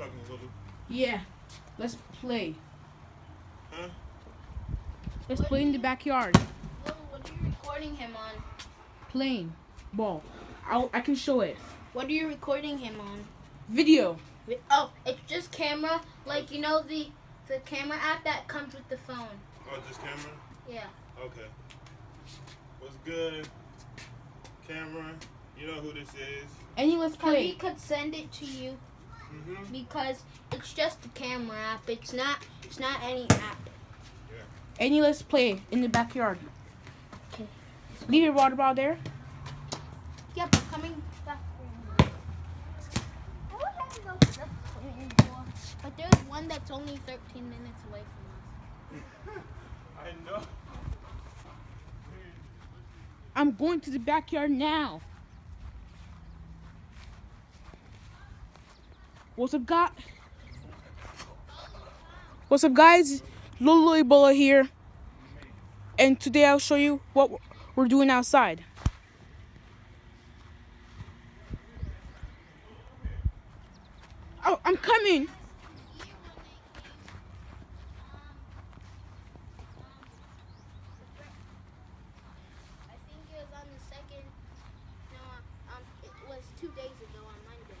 talking, Lolu. Yeah. Let's play. Huh? Let's play in the backyard. Lil, what are you recording him on? Playing ball. i I can show it. What are you recording him on? Video. Oh, it's just camera, like you know the the camera app that comes with the phone. Oh, just camera? Yeah. Okay. What's good? Camera. You know who this is. Any let's Cause he could send it to you Mm-hmm. because it's just a camera app. It's not. It's not any app. Any let's play in the backyard. Okay. Leave your water bottle there. Yeah, but coming back. I would have to go to the swimming pool, but there's one that's only 13 minutes away from us. I know. I'm going to the backyard now. What's up, guys? What's up, guys? Lolu Oyebola here, and today I'll show you what we're doing outside. Oh, I'm coming. I think it was on the second. No, um, it was two days ago on Monday.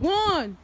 One.